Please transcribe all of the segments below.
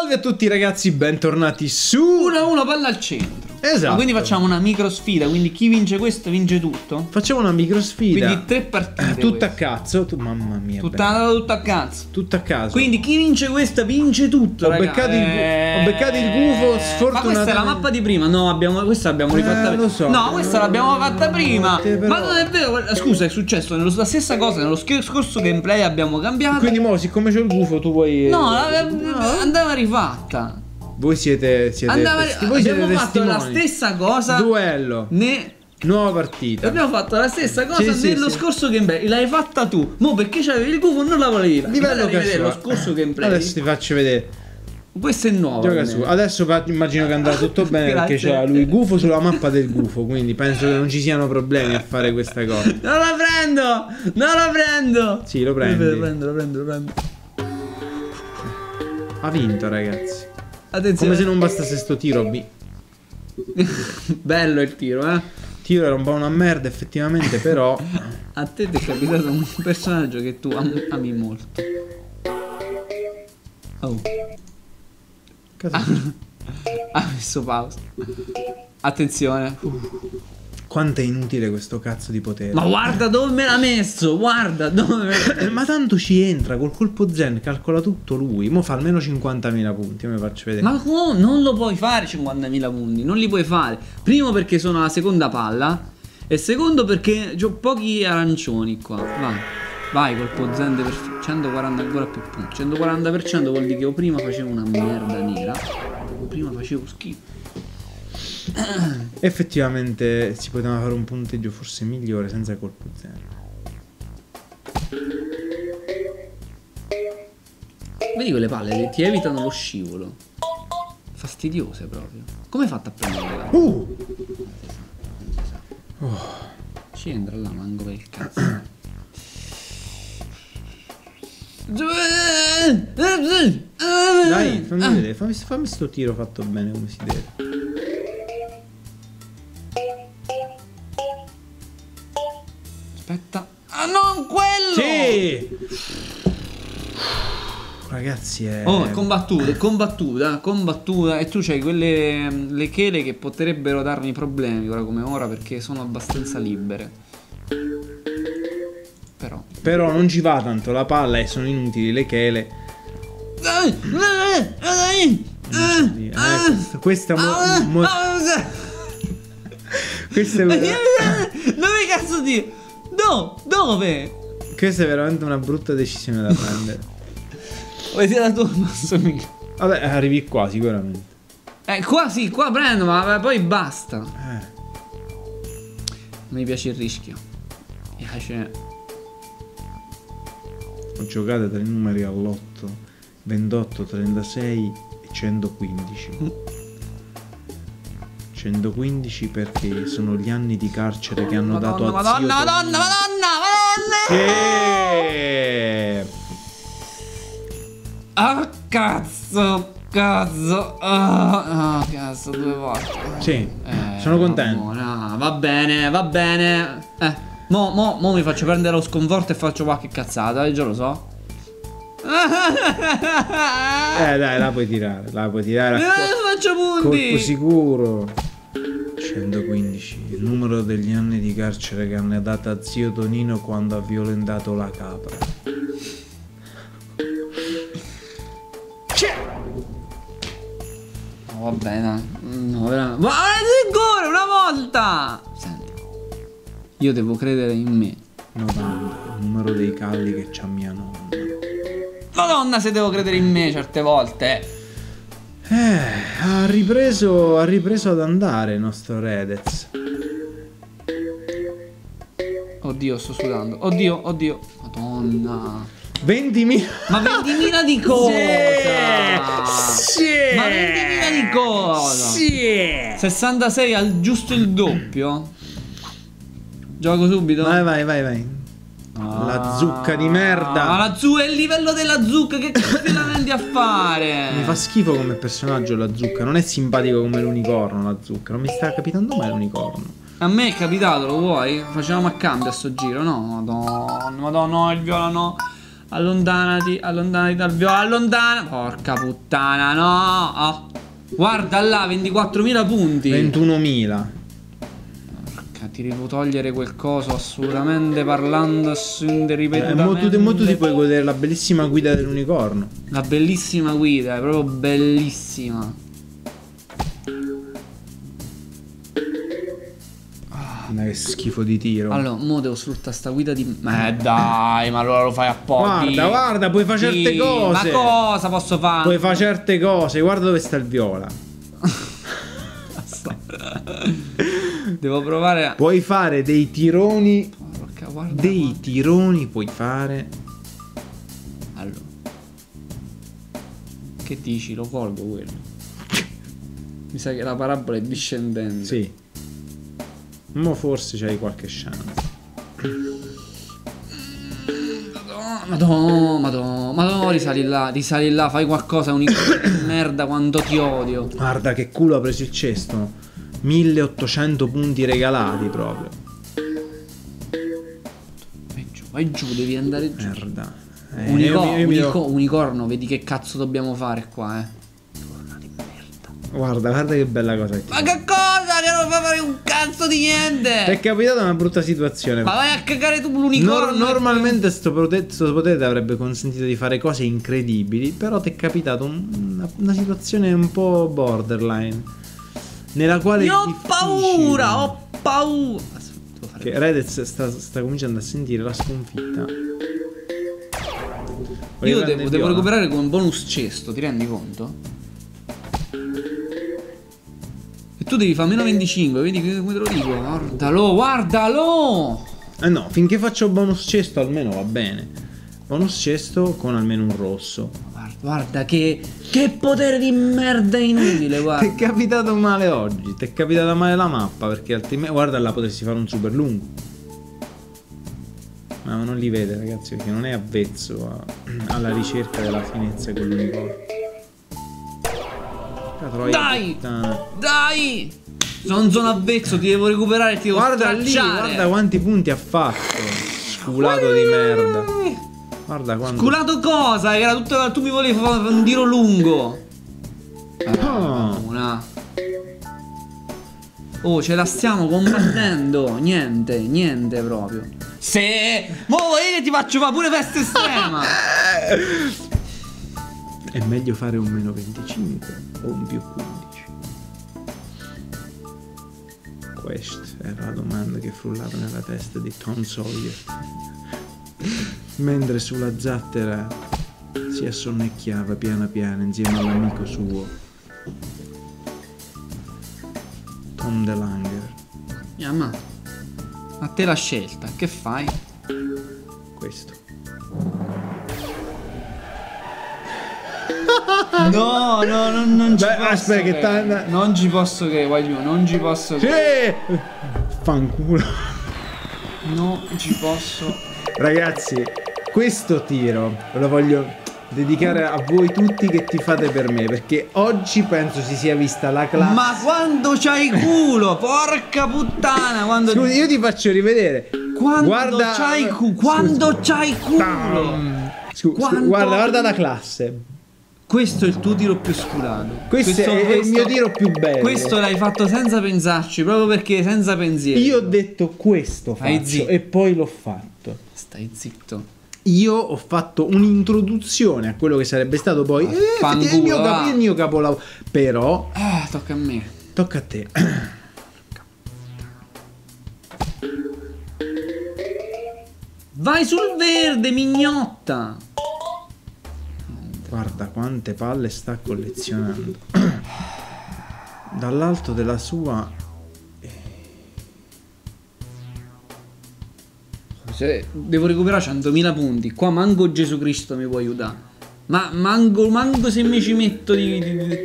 Salve a tutti ragazzi, bentornati su 1-1 palla al centro. Esatto. Quindi facciamo una micro sfida. Quindi chi vince questo vince tutto. Facciamo una micro sfida. Quindi tre partite. Tutta a cazzo. Tu, mamma mia. Tutta tutta a cazzo. Tutta a caso. Quindi chi vince questa vince tutto. Ho raga. beccato il gu- ho beccato il gufo, Ma sfortunatamente- questa è la mappa di prima. No, abbiamo, questa l'abbiamo Eh, rifatta. lo so. No, questa l'abbiamo fatta prima. Però- Ma non è vero. Scusa, è successo nello- la stessa cosa. Nello scorso gameplay abbiamo cambiato. Quindi mo, siccome c'ho il gufo, tu vuoi. No, la- la- andava rifatta. Voi siete. siete Andava, testi- voi siete abbiamo fatto la testimoni. stessa cosa. Duello. Ne Nuova partita. Abbiamo fatto la stessa cosa Sì, sì, nello sì. scorso gameplay. L'hai fatta tu. Mo perché c'avevi il gufo non la volevi fare. Livello vedere lo scorso gameplay. Adesso ti faccio vedere. Questo è nuovo. Gioca su. Adesso immagino che andrà tutto bene perché c'era lui gufo sulla mappa del gufo. Quindi penso che non ci siano problemi a fare questa cosa. Non la prendo! Non la prendo! Sì, lo prendi. Lo prendo, lo prendo, lo prendo. Ha vinto, ragazzi. Attenzione. Come se non bastasse sto tiro. B. Bello il tiro, eh. Tiro era un po' una merda, effettivamente, però. A te ti è capitato un personaggio che tu am- ami molto. Oh, Cosa- ha messo pausa. Attenzione. Uh. Quanto è inutile questo cazzo di potere. Ma guarda dove me l'ha messo! Guarda dove me l'ha Eh, ma tanto ci entra col colpo zen, calcola tutto lui. Mo fa almeno 50.000 punti. Io mi faccio vedere. Ma come? Non lo puoi fare 50.000 punti, non li puoi fare. Primo perché sono alla seconda palla e secondo perché ho pochi arancioni qua. Vai, vai colpo zende per 140 ancora più punti. 140% vuol dire che io prima facevo una merda nera. Prima facevo schifo. Effettivamente si poteva fare un punteggio forse migliore senza colpo zen. Vedi quelle palle ti evitano lo scivolo. Fastidiose proprio. Come hai fatto a prendere? Uh! Ci entra là, manco per il cazzo. Dai, Dai, fammi vedere. Fammi, fammi sto tiro fatto bene come si deve. Non quello! Sì! Ragazzi, è. Oh, è combattuta, è combattuta, combattuta. E tu c'hai quelle le chele che potrebbero darmi problemi ora come ora perché sono abbastanza libere. Però. Però non ci va tanto la palla e sono inutili le chele. Eh, questo- questa mo- mo- questa è, Dove cazzo di. No, dove? questa è veramente una brutta decisione da prendere. Vuoi tirare tu Massimiliano? Vabbè, arrivi qua sicuramente. Eh, qua sì, qua prendo, ma ma poi basta. Eh. Mi piace il rischio. Mi piace. Ho giocato tra i numeri all'8, 28, 36 e 115. 115 perché sono gli anni di carcere che hanno dato a Madonna, zio Madonna. Madonna, Madonna, Madonna! Sì. Ah, cazzo, cazzo. Ah, ah, cazzo, due volte. Sì, Eh, sono contento. buona, va bene, va bene. Eh, mo, mo, mo mi faccio prendere lo sconforto e faccio qualche cazzata, eh, già lo so. Eh dai, la puoi tirare, la puoi tirare. Eh, faccio colpo punti. sicuro. 115, il numero degli anni di carcere che hanno dato a zio Tonino quando ha violentato la capra. No, va bene. No, veramente. Ma ancora una volta! Senti. Io devo credere in me. 90, il numero dei calli che c'ha mia nonna. Madonna, se devo credere in me certe volte. Eh, ha ripreso, ha ripreso ad andare il nostro Redez. Oddio, sto sudando. Oddio, oddio. Madonna. 20.000. Ma 20.000 di cosa? Sì! Ma 20.000 di cosa? Sì! 66 al giusto il doppio? Gioco subito? Vai, vai, vai, vai. La zucca di merda. Ma la zucca è il livello della zucca. Che cazzo te la vendi a fare? Mi fa schifo come personaggio la zucca. Non è simpatico come l'unicorno la zucca. Non mi sta capitando mai l'unicorno. A me è capitato, lo vuoi? Facevamo a cambio a sto giro, no? Madonna, madonna, no, il viola no. Allontanati, allontanati dal viola, allontana. Porca puttana, no. Oh. Guarda là, 24.000 punti. 21.000. Ti devo togliere quel coso assolutamente parlando assunde Eh, ripetutamente. mo, tu, mo tu ti puoi godere la bellissima guida dell'unicorno. La bellissima guida, è proprio bellissima. Ma che schifo di tiro. Allora, mo devo sfruttare sta guida di. Eh dai, ma allora lo fai a pochi. Guarda, guarda, puoi fare certe cose. Ma cosa posso fare? Puoi fare certe cose. Guarda dove sta il viola. Devo provare a. Puoi fare dei tironi. Porca, guarda. Dei tironi puoi fare. Allora. Che dici? Lo colgo quello. Mi sa che la parabola è discendente. Sì. Mo forse c'hai qualche chance. Madonna, madonna, madonna, risali là, risali là, fai qualcosa, un merda quanto ti odio. Guarda che culo ha preso il cesto. 1800 punti regalati proprio. Vai giù, vai giù, devi andare giù. Merda. Eh, Unico- io mi- io mi unico- do- unicorno, vedi che cazzo dobbiamo fare qua, eh. Unicorno di merda. Guarda, guarda che bella cosa che ti Ma che cosa? Che non fa fare un cazzo di Ti è niente! capitata una brutta situazione. Ma vai a cagare tu l'unicorno! Nor- normalmente sto, pote- sto potere ti avrebbe consentito di fare cose incredibili, però ti è capitato un- una, una situazione un po' borderline. Nella quale Io ho paura, ho paura. Aspetta, devo fare Che Redez sta, sta cominciando a sentire la sconfitta. Voglio Io devo, devo recuperare con bonus cesto, ti rendi conto? E tu devi fare meno 25, vedi che- come te lo dico? Guardalo, guardalo! Eh no, finché faccio bonus cesto almeno va bene. Bonus cesto con almeno un rosso. Guarda, guarda che, che potere di merda inutile, Ti è guarda. capitato male oggi, ti è capitata male la mappa perché altrimenti guarda là potresti fare un super lungo. Ma non li vede ragazzi perché non è avvezzo a- alla ricerca della finezza con. La troia Dai! puttana. Dai! Non sono avvezzo, ti devo recuperare, ti devo Guarda lì, stracciare. guarda quanti punti ha fatto. Sculato di merda. Guarda quanto. Culato cosa? Era tutto, tu mi volevi fare un tiro lungo. No. Una. Oh, ce la stiamo combattendo. niente, niente proprio. Se. Mo vuoi che ti faccio fare pure festa estrema. È meglio fare un meno 25 o un più 15? Questa era la domanda che frullava nella testa di Tom Sawyer. Mentre sulla zattera si assonnecchiava piano piano insieme all'amico suo, Tom DeLanger. Ma. A te la scelta, che fai? Questo. No, no, no non ci Beh, posso. aspetta che credere. ta- Non ci posso che giù, non ci posso Sì! che. Fanculo. Non ci posso. Ragazzi, questo tiro lo voglio dedicare a voi tutti che ti fate per me, perché oggi penso si sia vista la classe. Ma quando c'hai culo, porca puttana, quando Scusi, io ti faccio rivedere. Quando guarda, c'hai cu- quando c'hai culo. Bam. Scu- scu- Quando- guarda, guarda la classe. Questo è il tuo tiro più scurato. Questo è- è il mio tiro più bello. Questo l'hai fatto senza pensarci, proprio perché senza pensiero. Io ho detto questo faccio zitto. e poi l'ho fatto. Stai zitto. Io ho fatto un'introduzione a quello che sarebbe stato poi eh, Fanculo, il, mio capo- il mio capolavoro. Però Ah, tocca a me. tocca a te. Vai sul verde, mignotta. Guarda quante palle sta collezionando. Dall'alto della sua Se- devo recuperare 100.000 punti. Qua manco Gesù Cristo mi può aiutare. Ma manco, manco se mi ci metto di... di- di-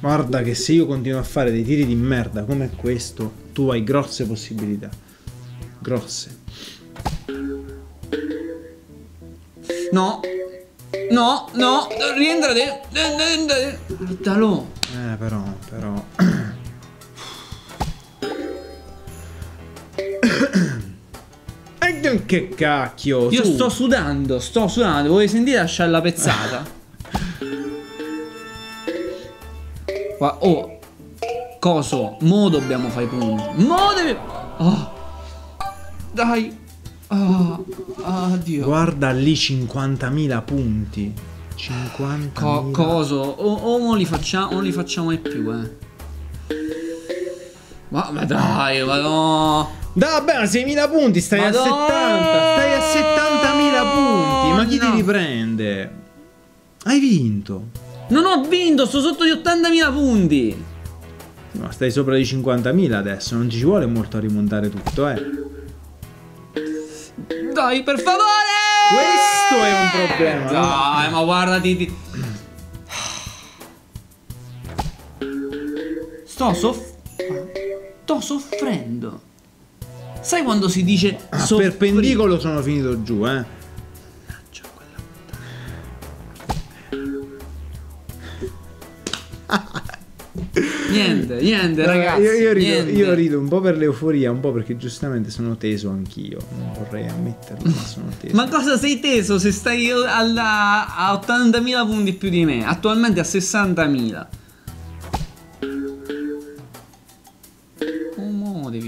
Guarda che se io continuo a fare dei tiri di merda come questo, tu hai grosse possibilità. Grosse. No. No, no, rientra te. Guardalo. Eh però, Eh, Che cacchio. Io su. sto sudando, sto sudando. Vuoi sentire lasciare la pezzata? Gua- oh, coso? Mo dobbiamo fare i punti. Mo devi. Oh. Dai. Oh. Addio. Guarda lì 50.000 punti. 50.000. Co- coso? O, o non li facciamo, non li facciamo mai più, eh. Ma, ma dai, ma no. Dai, vabbè, ma 6.000 punti, stai Madonna! a 70. Stai a 70.000 punti. Ma chi ti No. riprende? Hai vinto. Non ho vinto, sto sotto di 80.000 punti. Ma stai sopra di 50.000 adesso, non ci vuole molto a rimontare tutto, eh. Dai, per favore! Questo è un problema. Dai, ma guardati. Ti... Sto soff... Sto soffrendo. Sai quando si dice A soffrire? perpendicolo sono finito giù, eh. Niente, niente, ragazzi. io, io rido, niente. io rido un po' per l'euforia, un po' perché giustamente sono teso anch'io. Non vorrei ammetterlo, ma sono teso. Ma cosa sei teso se stai alla- a 80.000 punti più di me? Attualmente a 60.000.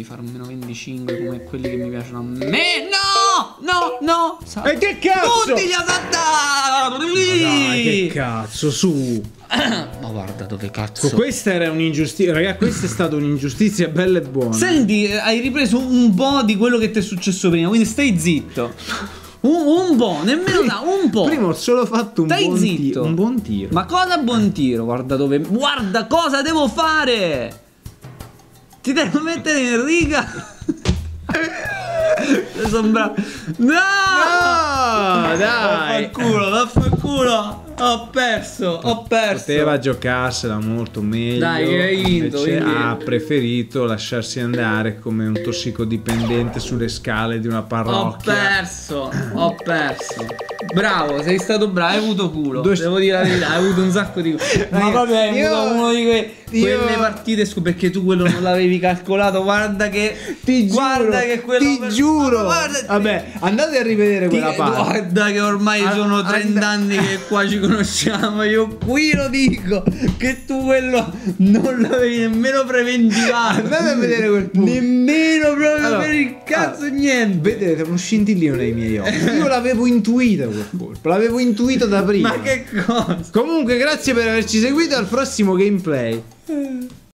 devi fare un meno 25 come quelli che mi piacciono a me. No! No, no! Sa- E che cazzo? Tutti gli asattari! Dai, che cazzo, su. Ma guarda dove cazzo. Questa era un'ingiustizia. Raga, questa è stata un'ingiustizia bella e buona. Senti, eh, hai ripreso un po' di quello che ti è successo prima, quindi stai zitto. Un, un po', nemmeno da un po'. Prima ho solo fatto un Stai buon, zitto. tiro, un buon tiro. Ma cosa buon tiro? Guarda dove. Guarda cosa devo fare! Ti devo mettere in riga. Bravo. No! No, dai. Vaffanculo, vaffanculo. Ho perso, ho perso. Poteva giocarsela molto meglio. Dai, quindi- ha preferito lasciarsi andare come un tossicodipendente sulle scale di una Ho parrocchia. perso, ho perso. Bravo, sei stato bravo, hai avuto culo. Due- Devo dire la verità, hai avuto un sacco di culo. Ma proprio hai io- avuto uno di que- io- quelle partite scu- perché tu quello non l'avevi calcolato. Guarda che Ti guarda giuro, che quello ti per- giuro. Guarda, Vabbè, andate a rivedere ti- quella parte. guarda che ormai Ah, sono and- 30 anni che qua ci conosciamo. Io qui lo dico che tu quello non l'avevi nemmeno preventivato. Andate a vedere quel punto. Nemmeno proprio Allora, per il cazzo allora, niente. Vedete, uno scintillino nei miei occhi. Io l'avevo intuito quel colpo, l'avevo intuito da prima. Ma che cosa? Comunque, grazie per averci seguito. Al prossimo gameplay.